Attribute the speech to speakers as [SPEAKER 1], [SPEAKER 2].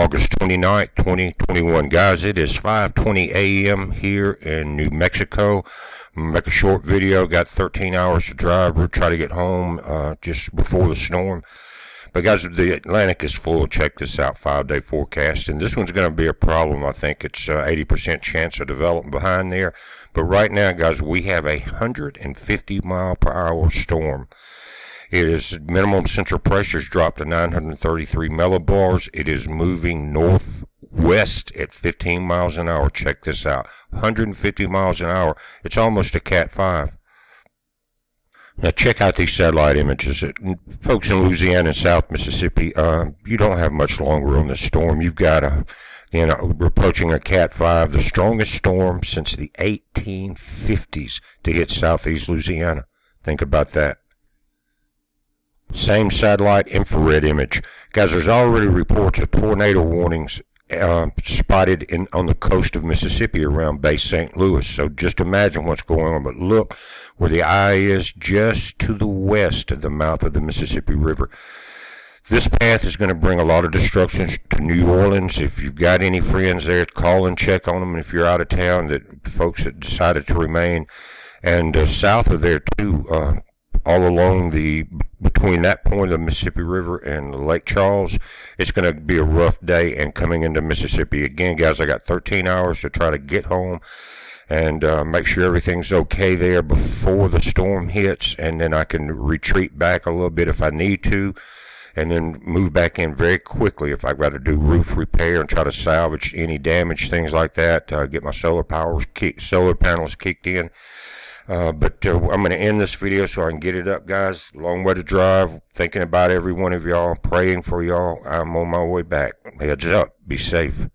[SPEAKER 1] August 29th, 2021. Guys, it is 5.20 a.m. here in New Mexico. Make a short video. Got 13 hours to drive. We'll try to get home uh, just before the storm. But guys, the Atlantic is full. Check this out, five-day forecast. And this one's going to be a problem. I think it's uh, 80% chance of development behind there. But right now, guys, we have a 150 mile per hour storm. It is minimum central pressures dropped to 933 millibars. It is moving northwest at 15 miles an hour. Check this out. 150 miles an hour. It's almost a Cat 5. Now check out these satellite images. Folks in Louisiana and South Mississippi, uh, you don't have much longer on this storm. You've got a, you know, we're approaching a Cat 5, the strongest storm since the 1850s to hit southeast Louisiana. Think about that. Same satellite infrared image. Guys, there's already reports of tornado warnings uh, spotted in on the coast of Mississippi around Bay St. Louis. So just imagine what's going on. But look where the eye is just to the west of the mouth of the Mississippi River. This path is going to bring a lot of destruction to New Orleans. If you've got any friends there, call and check on them. And if you're out of town, that folks that decided to remain, and uh, south of there too, uh, all along the between that point of the Mississippi River and Lake Charles, it's going to be a rough day. And coming into Mississippi again, guys, I got 13 hours to try to get home and uh, make sure everything's okay there before the storm hits, and then I can retreat back a little bit if I need to. And then move back in very quickly if I've got to do roof repair and try to salvage any damage, things like that. Uh, get my solar powers, solar panels kicked in uh, but uh, I'm going to end this video so I can get it up, guys. Long way to drive. Thinking about every one of y'all. Praying for y'all. I'm on my way back. Heads up. Be safe.